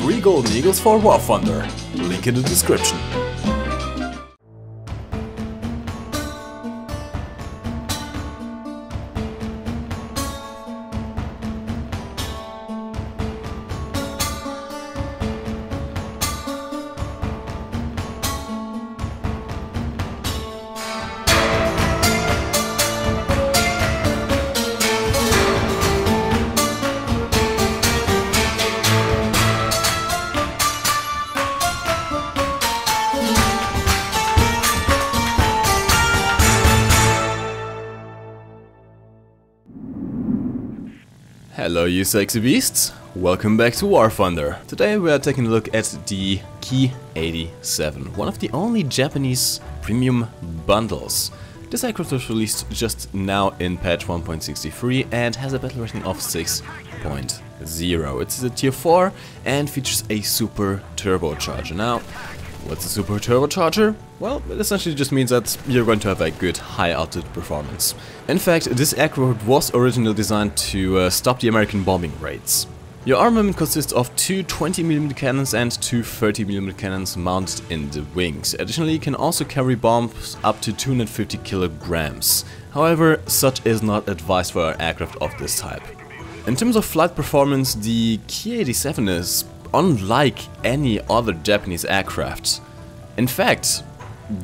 3 Golden Eagles for War Thunder. Link in the description. Hello you sexy beasts, welcome back to War Thunder. Today we are taking a look at the Ki 87, one of the only Japanese premium bundles. This aircraft was released just now in patch 1.63 and has a battle rating of 6.0. It's a tier 4 and features a super turbocharger. Now, What's a super turbocharger? Well, it essentially just means that you're going to have a good high altitude performance. In fact, this aircraft was originally designed to uh, stop the American bombing raids. Your armament consists of two 20mm cannons and two 30mm cannons mounted in the wings. Additionally, you can also carry bombs up to 250 kilograms. However, such is not advised for aircraft of this type. In terms of flight performance, the Ki-87 is unlike any other Japanese aircraft. In fact,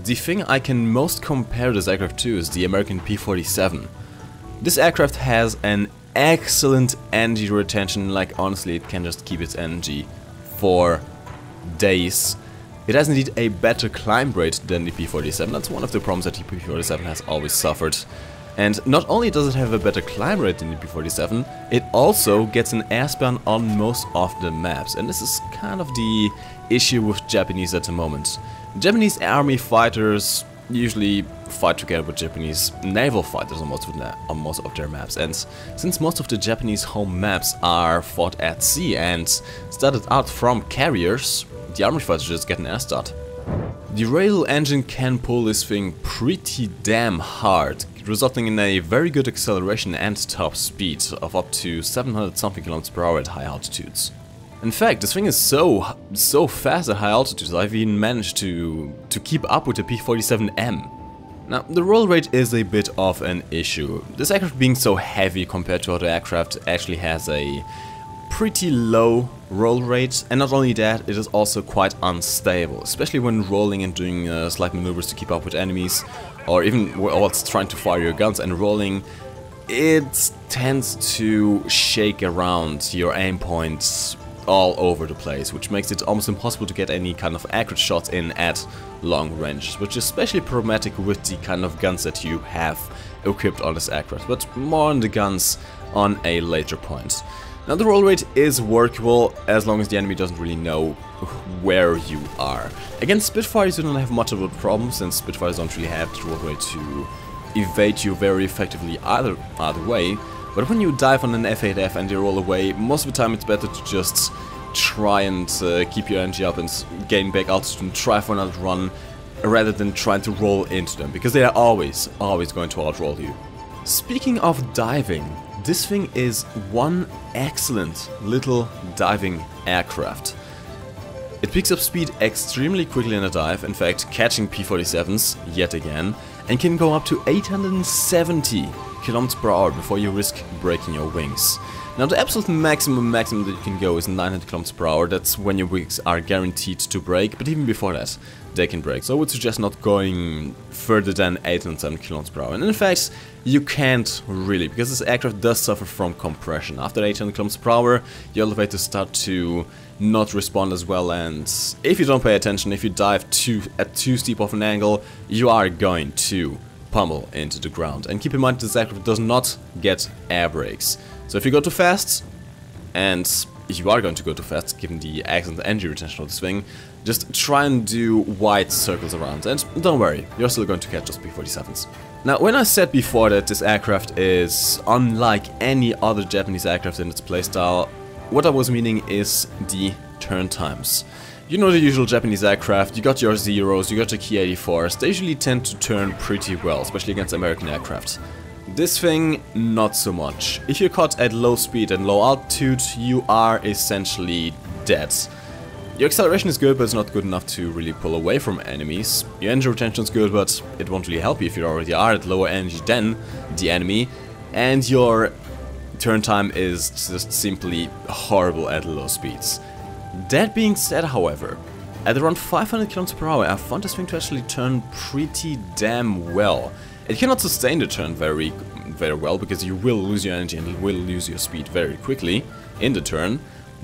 the thing I can most compare this aircraft to is the American P-47. This aircraft has an excellent energy retention, like honestly it can just keep its energy for days. It has indeed a better climb rate than the P-47, that's one of the problems that the P-47 has always suffered. And not only does it have a better climb rate than the P-47, it also gets an air spawn on most of the maps. And this is kind of the issue with Japanese at the moment. Japanese army fighters usually fight together with Japanese naval fighters on most, of on most of their maps. And since most of the Japanese home maps are fought at sea and started out from carriers, the army fighters just get an air start. The Radial engine can pull this thing pretty damn hard, resulting in a very good acceleration and top speed of up to 700 something km per hour at high altitudes. In fact, this thing is so so fast at high altitudes, I've even managed to, to keep up with the P-47M. Now, the roll rate is a bit of an issue. This aircraft being so heavy compared to other aircraft actually has a pretty low roll rate and not only that it is also quite unstable especially when rolling and doing uh, slight maneuvers to keep up with enemies or even whilst trying to fire your guns and rolling it tends to shake around your aim points all over the place which makes it almost impossible to get any kind of accurate shots in at long ranges which is especially problematic with the kind of guns that you have equipped on this aircraft. But more on the guns on a later point. Now the roll rate is workable as long as the enemy doesn't really know where you are. Against Spitfires you don't have much of a problem since Spitfires don't really have the roll rate to evade you very effectively either, either way. But when you dive on an F8F and you roll away, most of the time it's better to just try and uh, keep your energy up and gain back altitude and try for another run rather than trying to roll into them because they are always, always going to outroll you. Speaking of diving, this thing is one excellent little diving aircraft. It picks up speed extremely quickly in a dive, in fact catching P-47s yet again, and can go up to 870 km per hour before you risk breaking your wings. Now the absolute maximum maximum that you can go is 900 km per hour, that's when your wings are guaranteed to break, but even before that they can break. So I would suggest not going further than 807 km per hour. And in fact, you can't really, because this aircraft does suffer from compression. After 800 km per hour, your elevators start to not respond as well and if you don't pay attention, if you dive too at too steep of an angle, you are going to pummel into the ground. And keep in mind this aircraft does not get air brakes. So if you go too fast, and you are going to go too fast, given the excellent energy retention of this thing, just try and do wide circles around, and don't worry, you're still going to catch those P-47s. Now, when I said before that this aircraft is unlike any other Japanese aircraft in its playstyle, what I was meaning is the turn times. You know the usual Japanese aircraft, you got your Zeros, you got your Ki-84s, they usually tend to turn pretty well, especially against American aircraft. This thing, not so much. If you're caught at low speed and low altitude, you are essentially dead. Your acceleration is good, but it's not good enough to really pull away from enemies. Your energy retention is good, but it won't really help you if you already are at lower energy than the enemy. And your turn time is just simply horrible at low speeds. That being said, however, at around 500 km per hour, I found this thing to actually turn pretty damn well. It cannot sustain the turn very, very well because you will lose your energy and will lose your speed very quickly in the turn.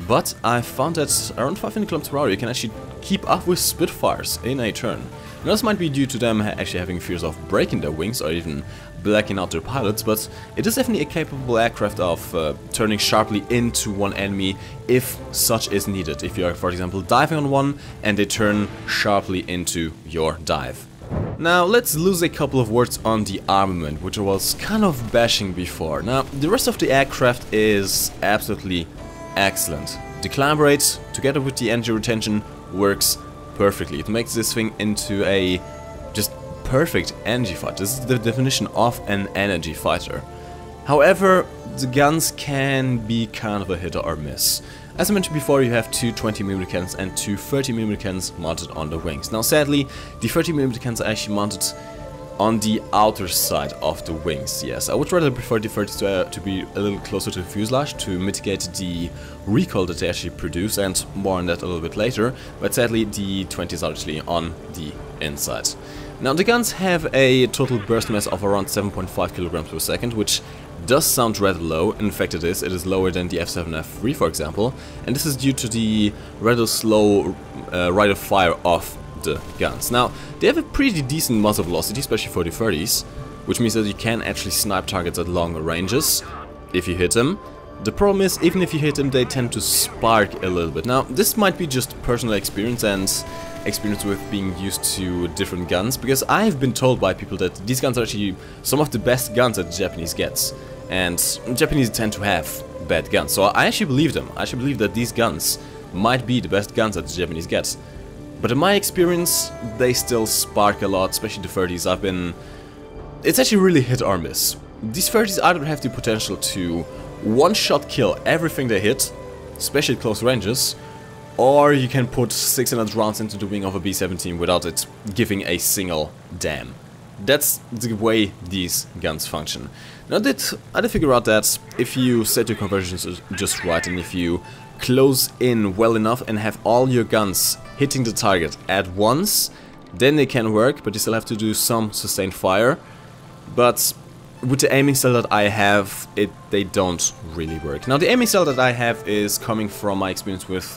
But I found that around 500 km per hour you can actually keep up with Spitfires in a turn. Now this might be due to them actually having fears of breaking their wings or even blacking out their pilots, but it is definitely a capable aircraft of uh, turning sharply into one enemy if such is needed. If you are, for example, diving on one and they turn sharply into your dive. Now let's lose a couple of words on the armament, which I was kind of bashing before. Now the rest of the aircraft is absolutely excellent. The climb rate, together with the energy retention, works perfectly. It makes this thing into a just perfect energy fighter. This is the definition of an energy fighter. However, the guns can be kind of a hit or miss. As I mentioned before, you have two 20mm cannons and two 30mm cannons mounted on the wings. Now sadly, the 30mm cannons are actually mounted on the outer side of the wings, yes. I would rather prefer the 30s to, uh, to be a little closer to the fuselage to mitigate the recoil that they actually produce and more on that a little bit later, but sadly the 20s are actually on the inside. Now the guns have a total burst mass of around 7.5 kilograms per second, which does sound rather low, in fact it is, it is lower than the F7 F3 for example, and this is due to the rather slow uh, rate of fire of the guns. Now, they have a pretty decent muzzle velocity, especially for the 30s, which means that you can actually snipe targets at longer ranges if you hit them. The problem is, even if you hit them, they tend to spark a little bit. Now, this might be just personal experience and experience with being used to different guns, because I've been told by people that these guns are actually some of the best guns that the Japanese gets. And Japanese tend to have bad guns, so I actually believe them. I actually believe that these guns might be the best guns that the Japanese get. But in my experience, they still spark a lot, especially the 30s. I've been... It's actually really hit or miss. These 30s either have the potential to one-shot kill everything they hit, especially at close ranges, or you can put 600 rounds into the wing of a B-17 without it giving a single damn. That's the way these guns function. Now did, I did figure out that if you set your convergence just right and if you close in well enough and have all your guns hitting the target at once, then they can work, but you still have to do some sustained fire. But with the aiming style that I have, it they don't really work. Now the aiming style that I have is coming from my experience with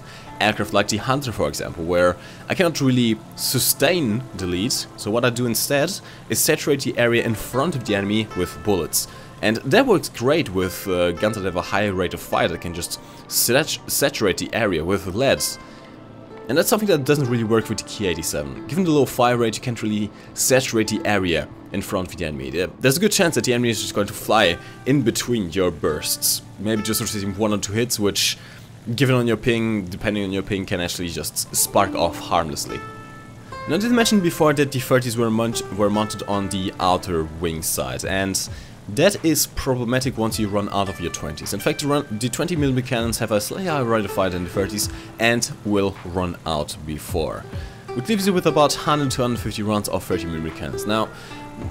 aircraft like the Hunter for example, where I cannot really sustain the lead, so what I do instead is saturate the area in front of the enemy with bullets. And that works great with uh, guns that have a higher rate of fire that can just sat saturate the area with leads. And that's something that doesn't really work with the Ki-87. Given the low fire rate, you can't really saturate the area in front of the enemy. There's a good chance that the enemy is just going to fly in between your bursts. Maybe just receiving one or two hits, which, given on your ping, depending on your ping, can actually just spark off harmlessly. Now I did mention before that the 30s were, were mounted on the outer wing side, and that is problematic once you run out of your 20s. In fact, the 20mm cannons have a slightly higher rate of fire than the 30s and will run out before. Which leaves you with about 100 to 150 rounds of 30mm cannons. Now,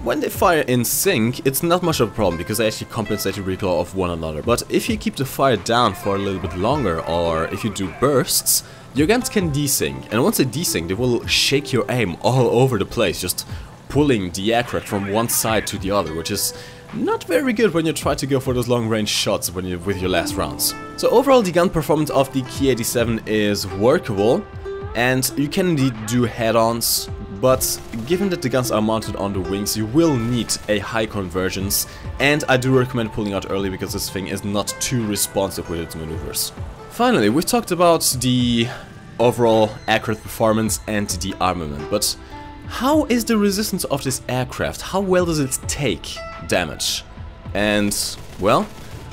when they fire in sync, it's not much of a problem because they actually compensate the recoil of one another. But if you keep the fire down for a little bit longer or if you do bursts, your guns can desync. And once they desync, they will shake your aim all over the place, just pulling the aircraft from one side to the other, which is not very good when you try to go for those long-range shots when you with your last rounds. So overall the gun performance of the Ki-87 is workable and you can indeed do head-ons, but given that the guns are mounted on the wings, you will need a high convergence, and I do recommend pulling out early because this thing is not too responsive with its maneuvers. Finally, we talked about the overall aircraft performance and the armament, but how is the resistance of this aircraft? How well does it take damage? And, well,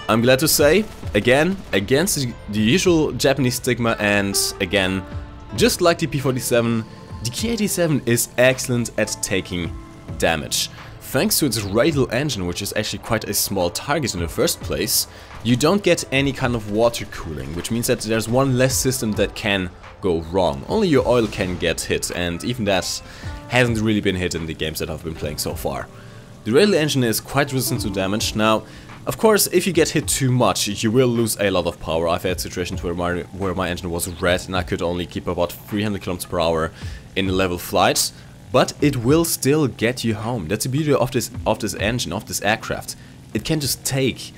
I'm glad to say, again, against the usual Japanese stigma and, again, just like the P-47, the Ki-87 is excellent at taking damage. Thanks to its radial engine, which is actually quite a small target in the first place, you don't get any kind of water cooling, which means that there's one less system that can go wrong. Only your oil can get hit, and even that hasn't really been hit in the games that I've been playing so far. The radial engine is quite resistant to damage. Now, of course, if you get hit too much, you will lose a lot of power. I've had situations where my, where my engine was red and I could only keep about 300 km per hour in level flights, but it will still get you home. That's the beauty of this, of this engine, of this aircraft. It can just take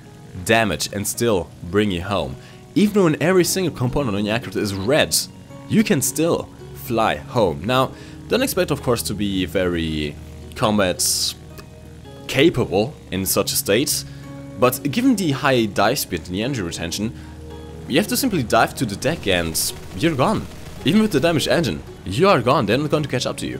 damage and still bring you home. Even when every single component on your aircraft is red, you can still fly home. Now, don't expect of course to be very combat capable in such a state, but given the high dive speed and the engine retention, you have to simply dive to the deck and you're gone. Even with the damaged engine, you are gone, they're not going to catch up to you.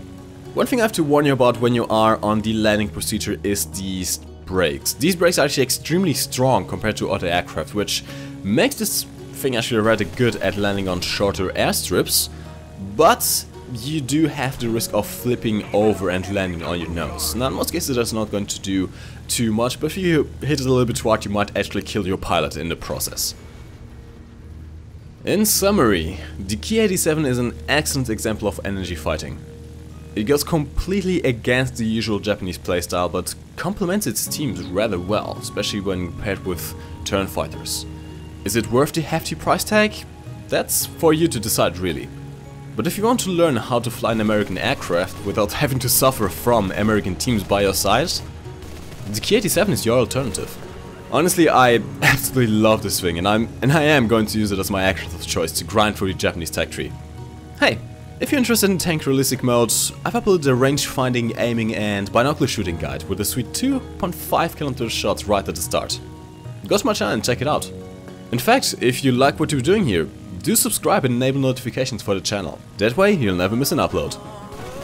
One thing I have to warn you about when you are on the landing procedure is these brakes. These brakes are actually extremely strong compared to other aircraft, which makes this thing actually rather good at landing on shorter airstrips, but you do have the risk of flipping over and landing on your nose. Now in most cases that's not going to do too much, but if you hit it a little bit too hard you might actually kill your pilot in the process. In summary, the Ki-87 is an excellent example of energy fighting. It goes completely against the usual Japanese playstyle, but complements its teams rather well, especially when paired with turn fighters. Is it worth the hefty price tag? That's for you to decide really. But if you want to learn how to fly an American aircraft without having to suffer from American teams by your side, the Ki-87 is your alternative. Honestly, I absolutely love this thing and I'm and I am going to use it as my aircraft of choice to grind through the Japanese tech tree. Hey, if you're interested in tank realistic modes, I've uploaded a range finding, aiming and binocular shooting guide with a sweet 2.5 km shots right at the start. Go to my channel and check it out. In fact, if you like what you're doing here, do subscribe and enable notifications for the channel. That way you'll never miss an upload.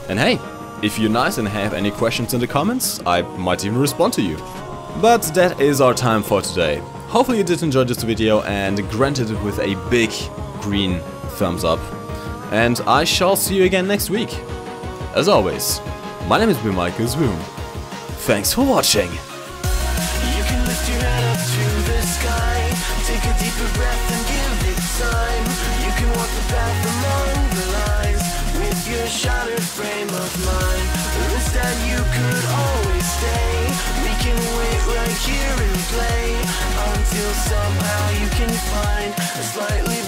And hey, if you're nice and have any questions in the comments, I might even respond to you. But that is our time for today. Hopefully you did enjoy this video and granted it with a big green thumbs up. And I shall see you again next week. As always, my name is MikeGoesBoom. Thanks for watching. Of mind. Or instead, you could always stay. We can wait right here and play until somehow you can find a slightly